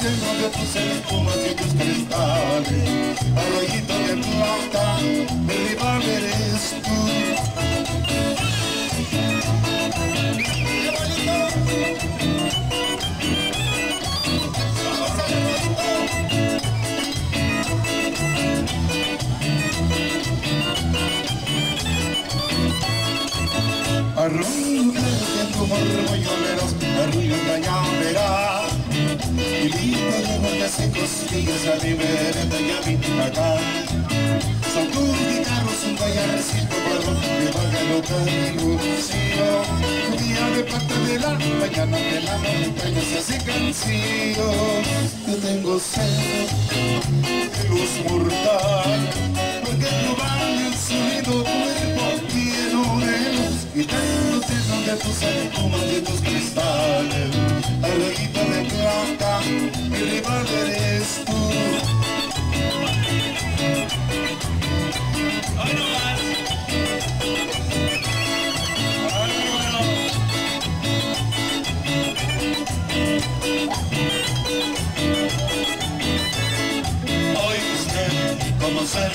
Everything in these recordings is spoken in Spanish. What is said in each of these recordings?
seno de tus espumas y tus cristales, arroyito de plata, mi rival eres tú. Arroyo mormoyoleros, costillas a mi vereda y a mi acá. Son tus guitarros, un gallarcito gordo, que vaga loca ilusión. Día de plata de la mañana de la montaña se hace canción. Yo tengo sed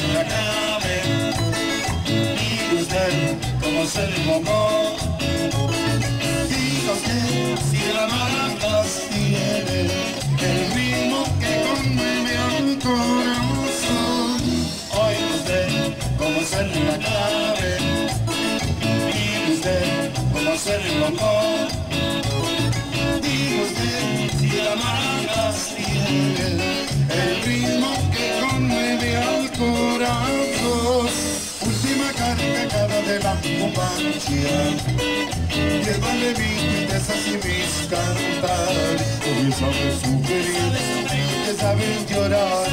le acabe, y usted, como se mamó. Diga usted si la maracas tiene el ritmo que conmueve a mi corazón. Hoy usted, como se le acabe, y usted, como se mamó. Diga usted si la maracas tiene el ritmo que conmueve al corazón. Cara de la compañía. Llévale tristezas y mis cantar. Hoy sabes sufrir, que sabes llorar.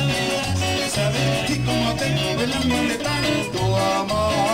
Sabes y como tengo el alma de tanto amar.